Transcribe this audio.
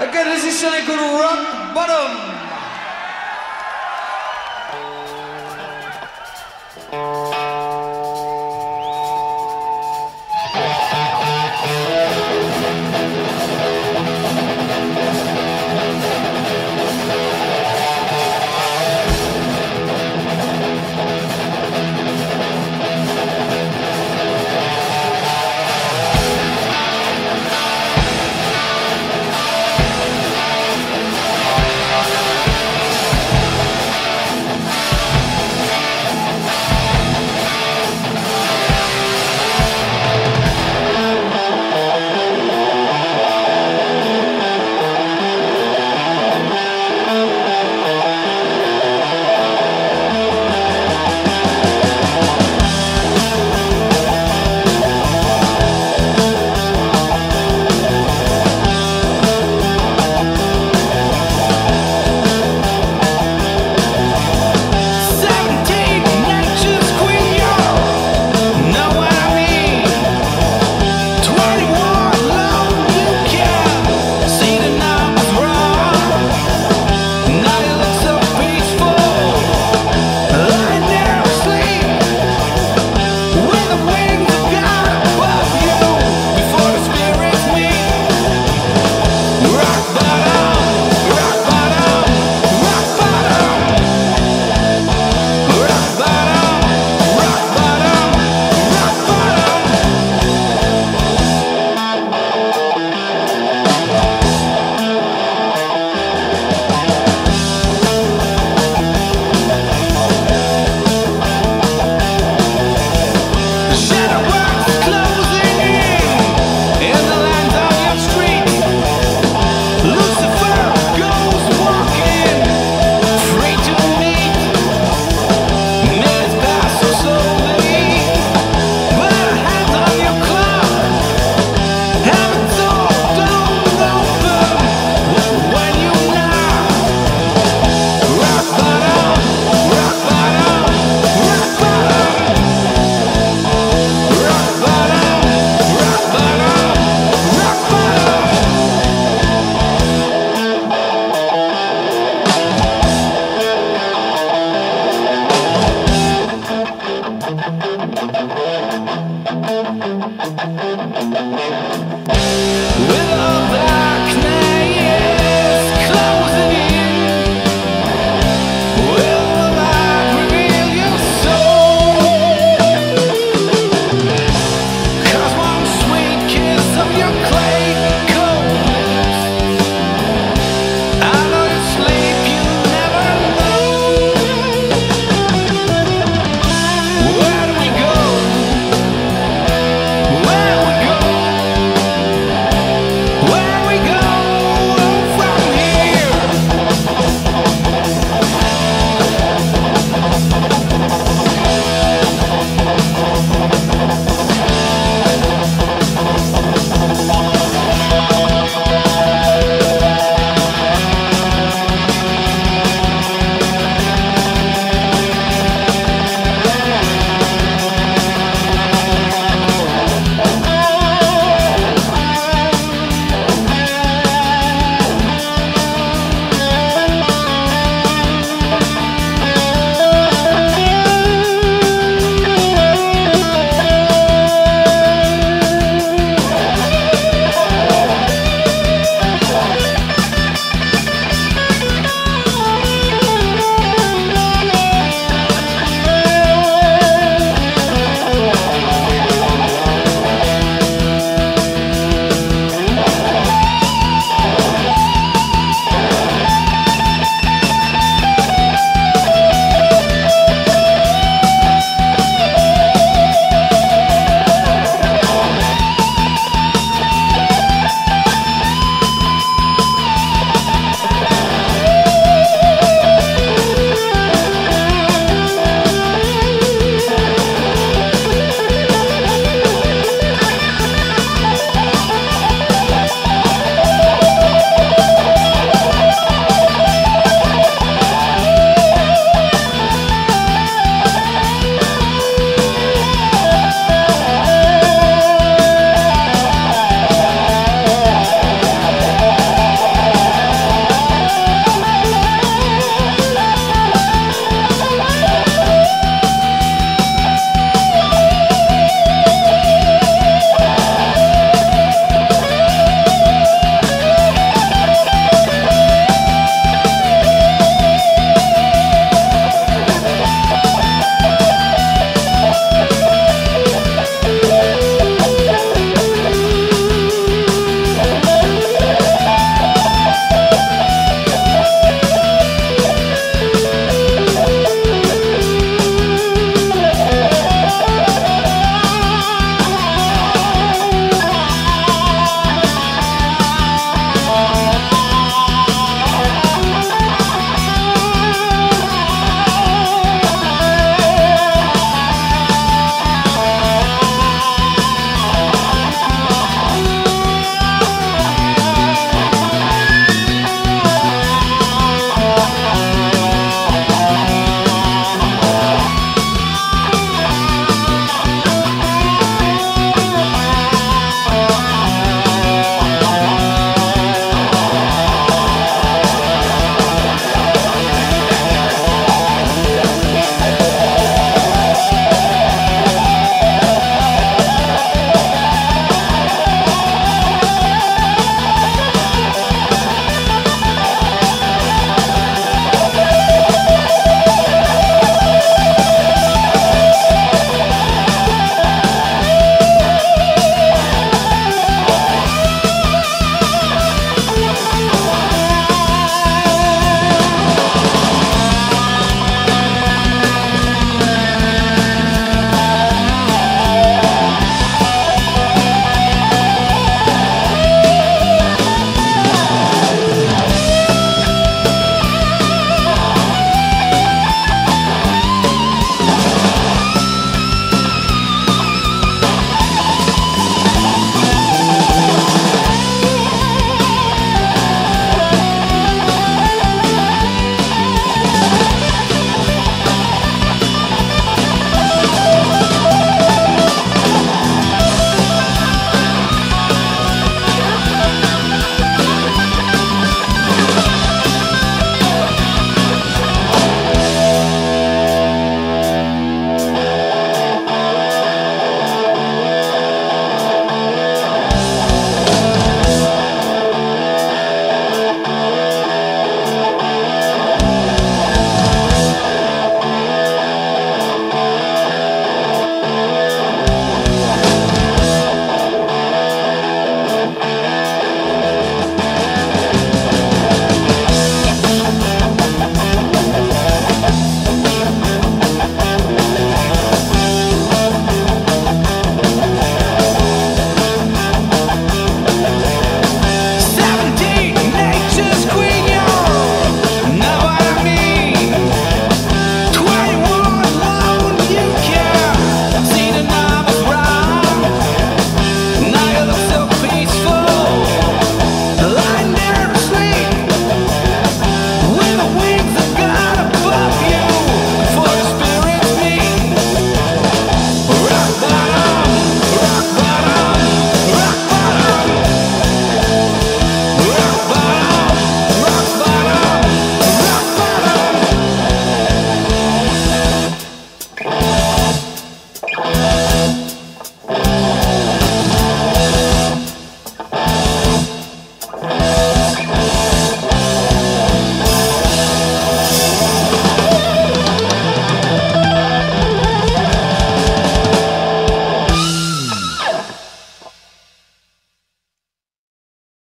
Again, this is something called Rock Bottom. With all that